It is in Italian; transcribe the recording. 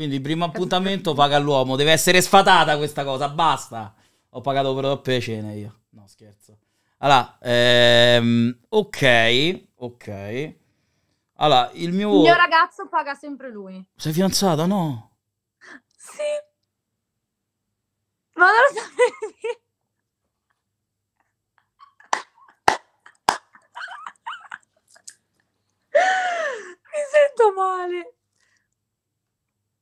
Quindi primo appuntamento paga l'uomo, deve essere sfatata questa cosa, basta. Ho pagato per troppe cene io. No, scherzo. Allora, ehm, ok, ok. Allora, il mio... Il mio ragazzo paga sempre lui. Sei fidanzata, no? Sì. Ma non lo sapevi? Mi sento male.